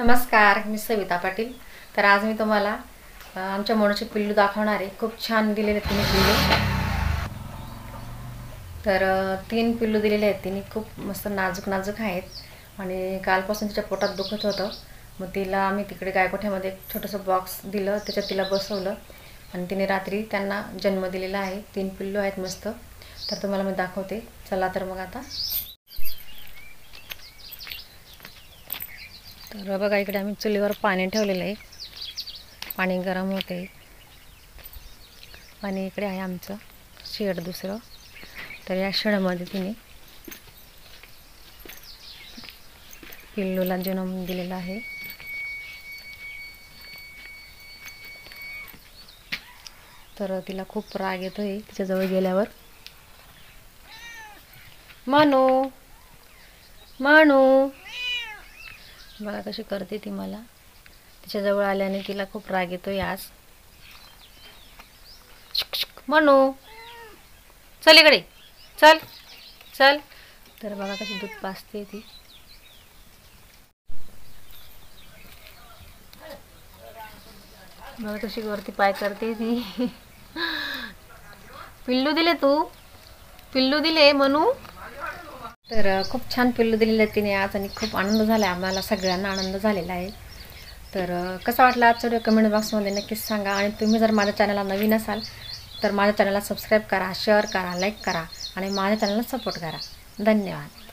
नमस्कार मी सविता पाटील. तर आज मी तुम्हाला आमच्या मोनूचे पिल्लू दाखवणार आहे. खूप छान दिलेले आहेत तिने पिल्लू. तर तीन पिल्लू दिलेले आहेत तिने. खूप मस्त नाजूक नाजूक आहेत. आणि कालपासून तिच्या पोटात दुखत होतं. मग तिला आम्ही तिकडे गायकोठ्यामध्ये एक छोटंसं बॉक्स दिलं. त्याच्यात तिला बसवलं. आणि तिने रात्री त्यांना जन्म दिलेला आहे. तीन पिल्लू आहेत मस्त. तर तुम्हाला मी दाखवते. चला तर मग आता. तर बघा इकडे आम्ही चुलीवर पाणी ठेवलेलं आहे. पाणी गरम होते आणि इकडे आहे आमचं शेड दुसरं. तर या शेडमध्ये तिने पिल्लूला जन्म दिलेला आहे. तर तिला खूप राग येतो आहे तिच्याजवळ गेल्यावर. मानू मानू. बघा कशी करते ती मला. तिच्याजवळ आल्याने तिला खूप राग येतोय आज. म्हणू चल इकडे. चल चल. तर बघा कशी दूध पाजते ती. बघा कशी वरती पाय करते ती. पिल्लू दिले तू? पिल्लू दिले म्हणू तर खूप छान पिल्लू दिलेलं तिने आज आणि खूप आनंद झाला आहे आम्हाला सगळ्यांना आनंद झालेला आहे. तर कसा वाटला आजचा व्हिडिओ कमेंट बॉक्समध्ये नक्कीच सांगा आणि तुम्ही जर माझ्या चॅनलला नवीन असाल तर माझ्या चॅनलला सबस्क्राईब करा शेअर करा लाईक करा आणि माझ्या चॅनलला सपोर्ट करा. धन्यवाद.